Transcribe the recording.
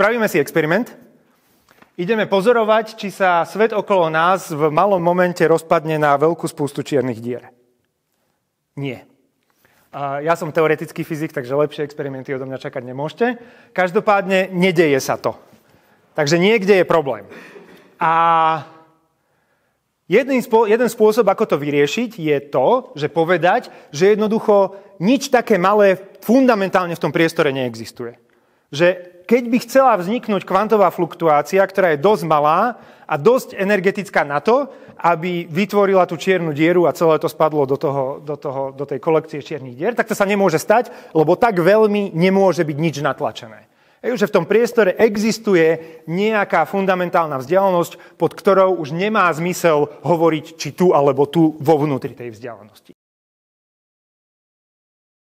Spravíme si experiment. Ideme pozorovať, či sa svet okolo nás v malom momente rozpadne na veľkú spústu čiernych dier. Nie. Ja som teoretický fyzik, takže lepšie experimenty odo mňa čakať nemôžete. Každopádne nedeje sa to. Takže niekde je problém. A jeden, spôsob, ako to vyriešiť, je to, že povedať, že jednoducho nič také malé fundamentálne v tom priestore neexistuje. Že keď by chcela vzniknúť kvantová fluktuácia, ktorá je dosť malá a dosť energetická na to, aby vytvorila tú čiernu dieru a celé to spadlo do, toho, do, toho, do tej kolekcie čiernych dier, tak to sa nemôže stať, lebo tak veľmi nemôže byť nič natlačené. Je, že v tom priestore existuje nejaká fundamentálna vzdialenosť, pod ktorou už nemá zmysel hovoriť, či tu alebo tu vo vnútri tej vzdialenosti.